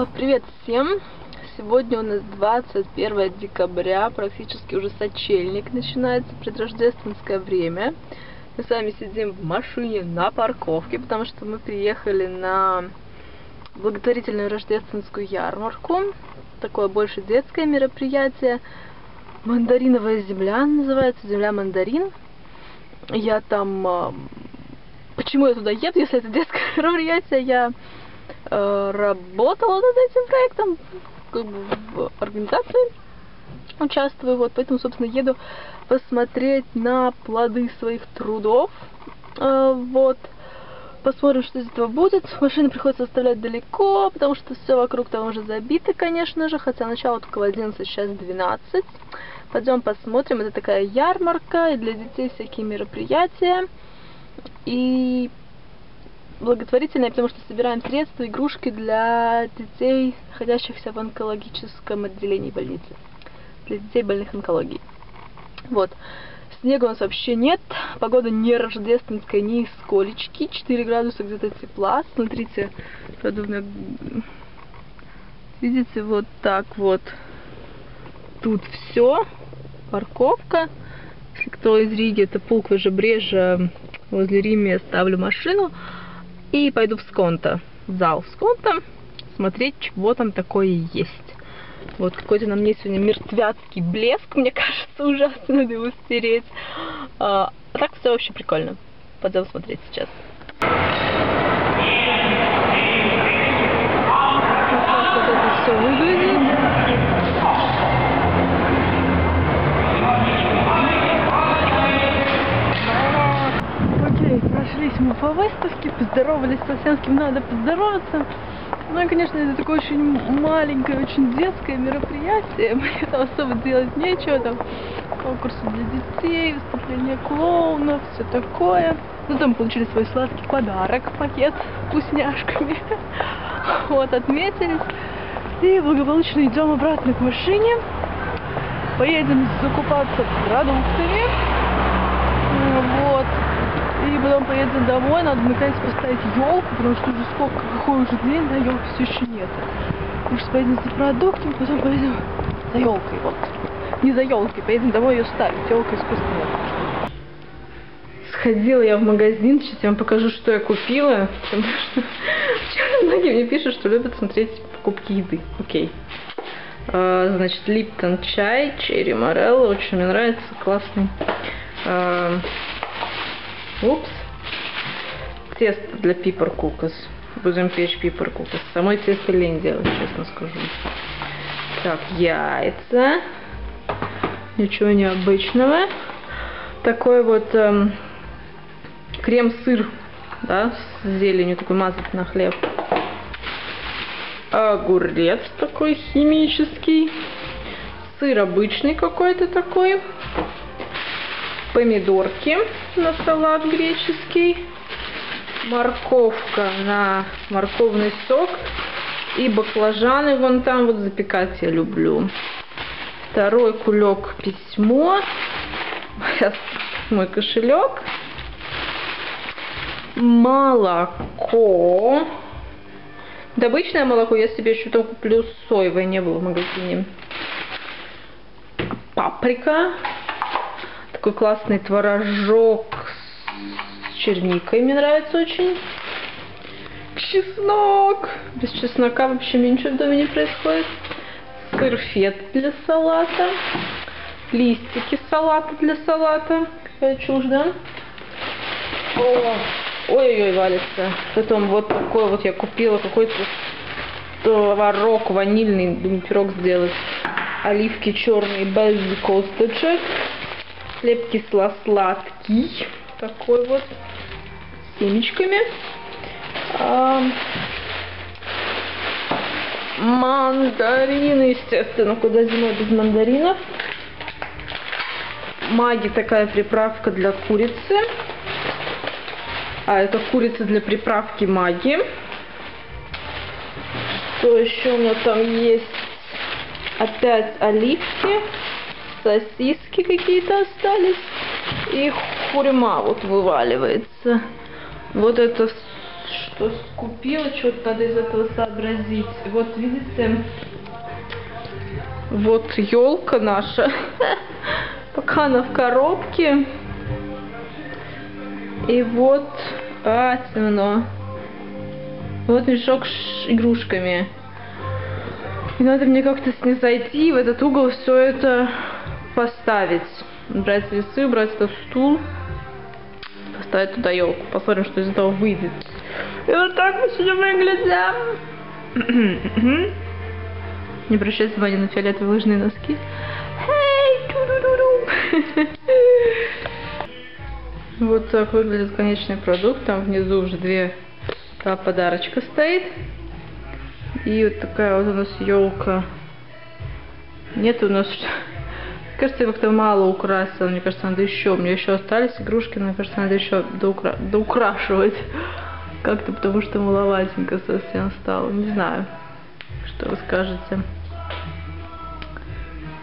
А, Привет всем! Сегодня у нас 21 декабря, практически уже сочельник начинается, предрождественское время. Мы с вами сидим в машине на парковке, потому что мы приехали на благотворительную рождественскую ярмарку. Такое больше детское мероприятие. Мандариновая земля называется, земля мандарин. Я там... а, Почему я туда еду, если это детское мероприятие? Я работала над этим проектом, как бы в организации участвую, вот, поэтому, собственно, еду посмотреть на плоды своих трудов, Э, вот, посмотрим, что из этого будет. Машину приходится оставлять далеко, потому что все вокруг там уже забито, конечно же, хотя начало только в 11, сейчас 12. Пойдем посмотрим, это такая ярмарка, и для детей всякие мероприятия, и благотворительная, потому что собираем средства, игрушки для детей, находящихся в онкологическом отделении больницы. Для детей больных онкологией. Вот. Снега у нас вообще нет. Погода не рождественская, не сколечки. 4 градуса где-то тепла. Смотрите, меня... Видите, вот так вот. Тут все. Парковка. Если кто из Риги, это пулк Брежа возле Риме ставлю машину и пойду в Сконто, в зал в Сконто, смотреть, чего там такое есть. Вот какой-то на мне сегодня мертвяцкий блеск, мне кажется, ужасно, надо его стереть. А, а так все вообще прикольно. Пойдем смотреть сейчас. Все выглядит. Выставке, поздоровались со всем, с кем надо поздороваться. Ну и, конечно, это такое очень маленькое, очень детское мероприятие. Мне там особо делать нечего, там конкурсы для детей, выступления клоунов, все такое. Ну, там получили свой сладкий подарок, пакет с вкусняшками. Вот, отметились. И благополучно идем обратно к машине. Поедем закупаться продуктами. Вот. И потом поедем домой, надо наконец поставить елку, потому что уже сколько, какой уже день, да, елки все еще нет. Может, поедем за продуктами, потом поедем за елкой, вот. Не за елкой, поедем домой ее ставить, елка искусственная. Сходила я в магазин, сейчас я вам покажу, что я купила, потому что вчера многие мне пишут, что любят смотреть покупки еды. Окей. А, значит, Липтон чай, черри морелло, очень мне нравится, классный. А, Упс. Тесто для пипер кукас. Будем печь пипер кукас. Самой тесто лень делать, честно скажу. Так, яйца. Ничего необычного. Такой вот эм, крем-сыр, да, с зеленью, такой мазать на хлеб. Огурец такой химический. Сыр обычный какой-то такой помидорки на салат греческий, морковка на морковный сок и баклажаны вон там вот запекать я люблю. Второй кулек письмо, мой кошелек, молоко. Да обычное молоко, я себе еще там куплю соевое, не было в магазине. Паприка, такой классный творожок с черникой. Мне нравится очень. Чеснок. Без чеснока вообще мне ничего в доме не происходит. Сыр фет для салата. Листики салата для салата. Какая чушь, да? Ой-ой-ой, валится. Потом вот такой вот я купила какой-то творог ванильный. Думаю, пирог сделать. Оливки черные без косточек хлеб кисло-сладкий, такой вот, с семечками. А, мандарины, естественно, куда зимой без мандаринов. Маги такая приправка для курицы. А это курица для приправки маги. Что еще у меня там есть? Опять оливки сосиски какие-то остались. И хурма вот вываливается. Вот это что купила, что-то надо из этого сообразить. Вот видите, вот елка наша. Пока она в коробке. И вот, а, темно. Вот мешок с игрушками. И надо мне как-то снизойти в этот угол все это поставить. Брать весы, брать этот стул, поставить туда елку. Посмотрим, что из этого выйдет. И вот так мы сегодня выглядим. Не обращайте внимания на фиолетовые лыжные носки. Ту-ду-ду-ду. Вот так выглядит конечный продукт. Там внизу уже две та подарочка стоит. И вот такая вот у нас елка. Нет у нас... Кажется, я как-то мало украсила. Мне кажется, надо еще. У меня еще остались игрушки, но кажется, надо еще доукра... доукрашивать. Как-то потому что маловатенько совсем стало. Не знаю, что вы скажете.